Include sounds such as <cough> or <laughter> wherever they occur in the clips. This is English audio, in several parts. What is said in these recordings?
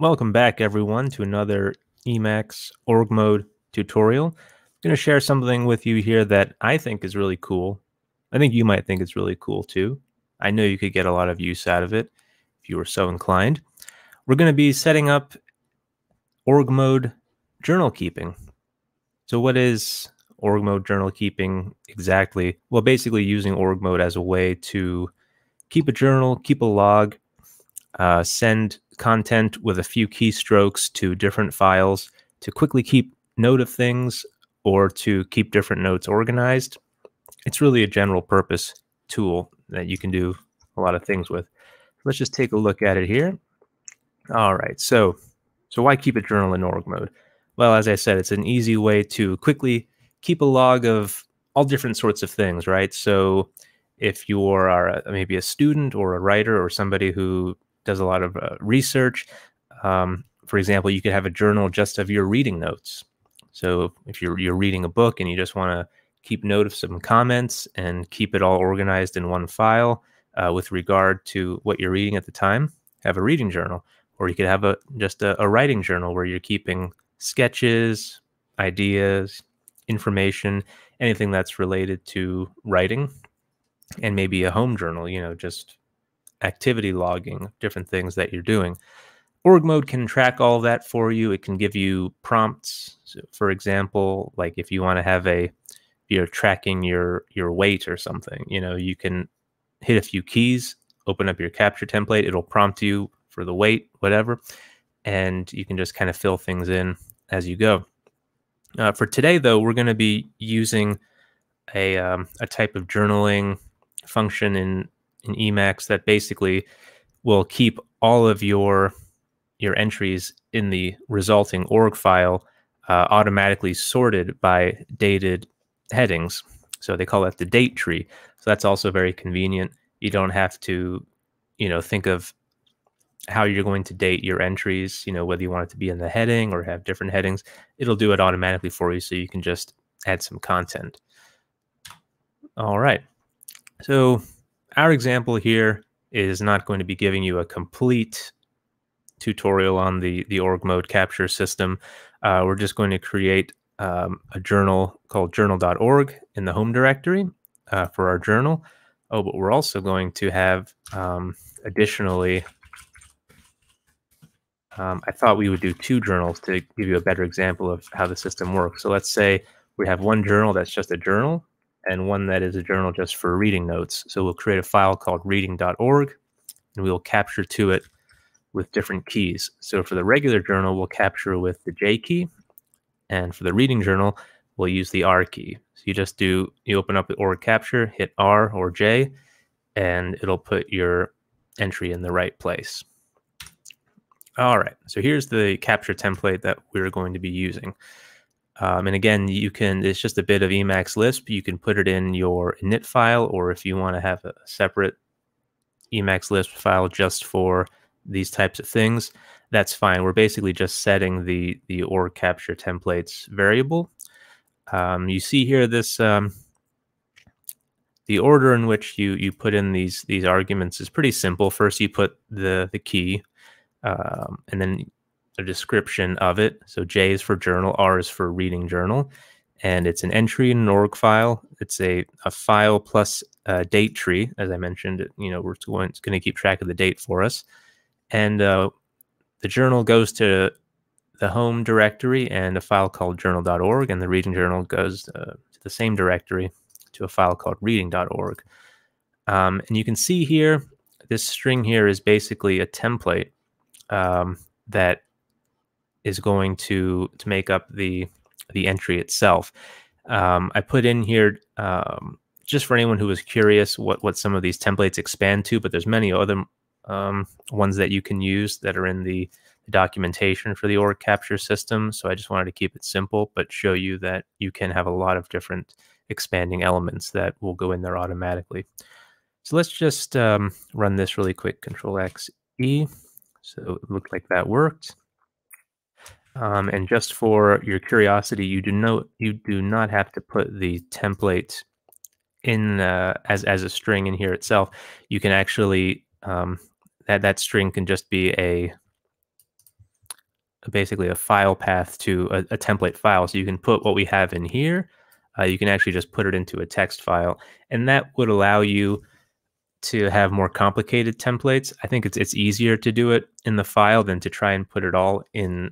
Welcome back, everyone, to another Emacs org mode tutorial. I'm going to share something with you here that I think is really cool. I think you might think it's really cool too. I know you could get a lot of use out of it if you were so inclined. We're going to be setting up org mode journal keeping. So what is org mode journal keeping exactly? Well, basically using org mode as a way to keep a journal, keep a log, uh, send content with a few keystrokes to different files to quickly keep note of things or to keep different notes organized. It's really a general purpose tool that you can do a lot of things with. Let's just take a look at it here. All right, so so why keep a journal in org mode? Well, as I said, it's an easy way to quickly keep a log of all different sorts of things, right? So if you are maybe a student or a writer or somebody who does a lot of uh, research. Um, for example, you could have a journal just of your reading notes. So if you're you're reading a book and you just want to keep note of some comments and keep it all organized in one file uh, with regard to what you're reading at the time, have a reading journal. Or you could have a just a, a writing journal where you're keeping sketches, ideas, information, anything that's related to writing, and maybe a home journal. You know, just activity logging, different things that you're doing. Org mode can track all that for you. It can give you prompts. So for example, like if you want to have a, you're tracking your your weight or something, you know, you can hit a few keys, open up your capture template. It'll prompt you for the weight, whatever, and you can just kind of fill things in as you go. Uh, for today, though, we're going to be using a um, a type of journaling function in in Emacs that basically will keep all of your your entries in the resulting org file uh, automatically sorted by dated headings. So they call it the date tree. So that's also very convenient. You don't have to, you know, think of how you're going to date your entries, you know, whether you want it to be in the heading or have different headings. It'll do it automatically for you so you can just add some content. All right. So our example here is not going to be giving you a complete tutorial on the, the org mode capture system. Uh, we're just going to create um, a journal called journal.org in the home directory uh, for our journal. Oh, but we're also going to have um, additionally, um, I thought we would do two journals to give you a better example of how the system works. So let's say we have one journal that's just a journal, and one that is a journal just for reading notes. So we'll create a file called reading.org and we'll capture to it with different keys. So for the regular journal, we'll capture with the J key. And for the reading journal, we'll use the R key. So you just do, you open up the org capture, hit R or J, and it'll put your entry in the right place. All right, so here's the capture template that we're going to be using. Um, and again, you can, it's just a bit of Emacs Lisp. You can put it in your init file, or if you want to have a separate Emacs Lisp file just for these types of things, that's fine. We're basically just setting the, the org capture templates variable. Um, you see here this, um, the order in which you, you put in these, these arguments is pretty simple. First, you put the, the key, um, and then a description of it. So J is for journal, R is for reading journal, and it's an entry in an org file. It's a, a file plus a date tree, as I mentioned. You know, we're going, it's going to keep track of the date for us, and uh, the journal goes to the home directory and a file called journal.org, and the reading journal goes uh, to the same directory to a file called reading.org. Um, and you can see here, this string here is basically a template um, that is going to to make up the the entry itself. Um, I put in here um, just for anyone who was curious what what some of these templates expand to, but there's many other um, ones that you can use that are in the, documentation for the org capture system. So I just wanted to keep it simple, but show you that you can have a lot of different expanding elements that will go in there automatically. So let's just um, run this really quick, Control X E. So it looked like that worked. Um, and just for your curiosity, you do you do not have to put the template in uh, as as a string in here itself. You can actually um, that that string can just be a basically a file path to a, a, template file. So you can put what we have in here. Uh, you can actually just put it into a text file, and that would allow you to have more complicated templates. I think it's it's easier to do it in the file than to try and put it all in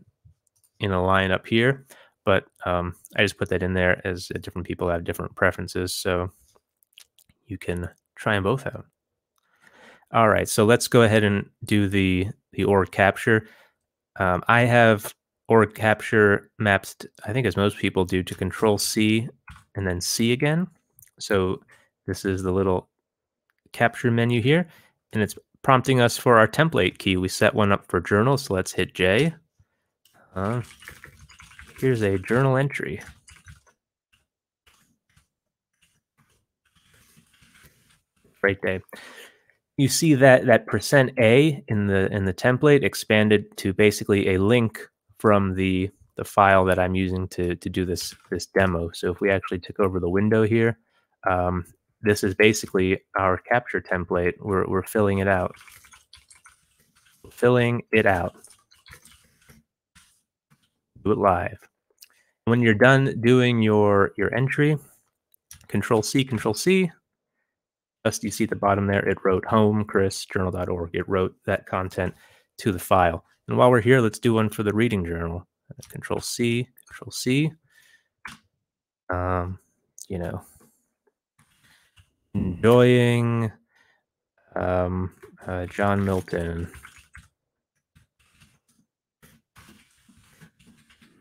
in a line up here. But um, I just put that in there as different people have different preferences, so you can try them both out. All right, so let's go ahead and do the the org capture. Um, I have org capture mapped, I think as most people do, to Control C and then C again. So this is the little capture menu here, and it's prompting us for our template key. We set one up for journal, so let's hit J. Uh, here's a journal entry. Great day you see that that percent a in the in the template expanded to basically a link from the the file that I'm using to to do this this demo. So if we actually took over the window here, um, this is basically our capture template. We're we're filling it out, filling it out. Do it live. When you're done doing your your entry, Control C, Control C, just you see at the bottom there, it wrote home, Chris, journal.org. It wrote that content to the file. And while we're here, let's do one for the reading journal. Control C, Control C. Um, you know, enjoying um, uh, John Milton.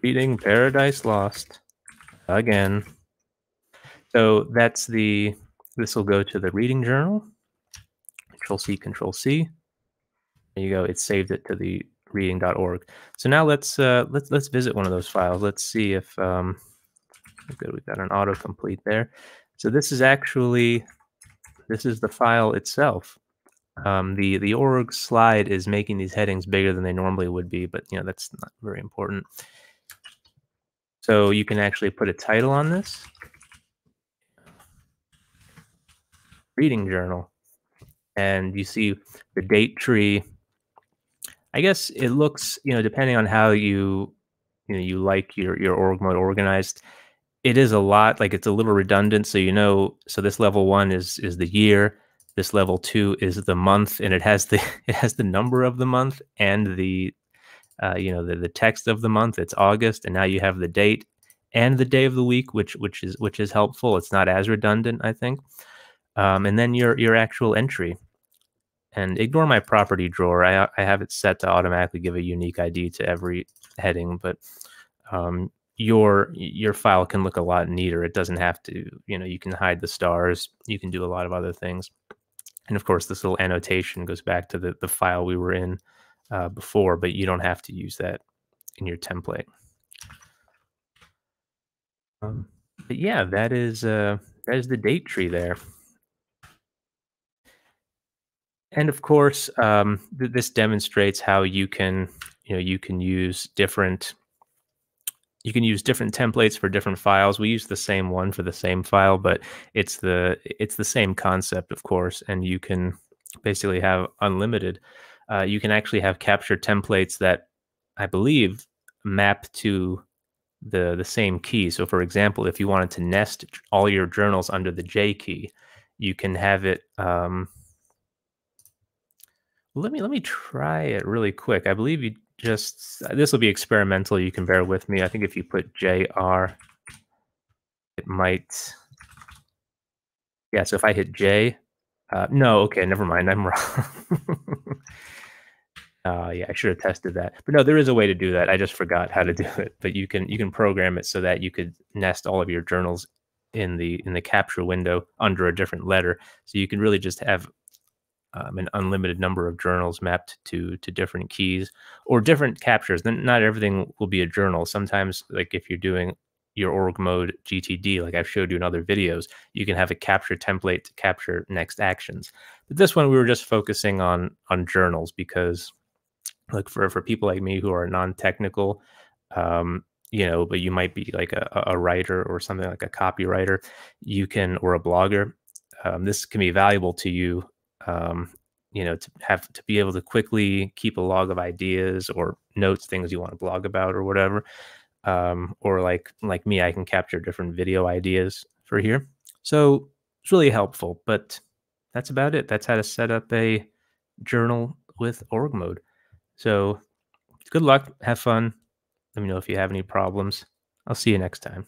Reading Paradise Lost again. So that's the this will go to the reading journal. Control C, Control C. There you go. It saved it to the reading.org. So now let's uh, let's let's visit one of those files. Let's see if um, good. We've got an autocomplete there. So this is actually this is the file itself. Um, the the org slide is making these headings bigger than they normally would be, but you know that's not very important. So you can actually put a title on this. reading journal. And you see the date tree. I guess it looks you know depending on how you you know you like your your org mode organized it is a lot like it's a little redundant. So you know so this level one is is the year. This level two is the month. And it has the <laughs> it has the number of the month and the uh, you know the, the text of the month it's august and now you have the date and the day of the week which which is which is helpful it's not as redundant i think um, and then your your actual entry. And ignore my property drawer. I, I have it set to automatically give a unique ID to every heading, but um, your your file can look a lot neater. It doesn't have to, you know, you can hide the stars. You can do a lot of other things. And of course, this little annotation goes back to the, the file we were in uh, before, but you don't have to use that in your template. Um, but yeah, that is uh, that is the date tree there and of course, um, th- this demonstrates how you can, you know, you can use different, you can use different templates for different files. We use the same one for the same file, but it's the it's the same concept, of course. And you can basically have unlimited. Uh, you can actually have capture templates that I believe map to the the same key. So, for example, if you wanted to nest all your journals under the J key, you can have it. Um, let me let me try it really quick. I believe you just this will be experimental. You can bear with me. I think if you put JR, it might. Yeah. So if I hit J, uh, no. Okay, never mind. I'm <laughs> wrong. uh, yeah, I should have tested that. But no, there is a way to do that. I just forgot how to <laughs> do it. But you can you can program it so that you could nest all of your journals in the in the capture window under a different letter. So you can really just have um, an unlimited number of journals mapped to to different keys or different captures. Then not everything will be a journal. Sometimes, like if you're doing your org mode GTD, like I've showed you in other videos, you can have a capture template to capture next actions. But this one, we were just focusing on on journals because, like for for people like me who are non-technical, um, you know, but you might be like a, a writer or something like a copywriter, you can or a blogger. Um, this can be valuable to you um, you know, to have to be able to quickly keep a log of ideas or notes, things you want to blog about or whatever. Um, or like like me, I can capture different video ideas for here. So it's really helpful. But that's about it. That's how to set up a journal with org mode. So good luck. Have fun. Let me know if you have any problems. I'll see you next time.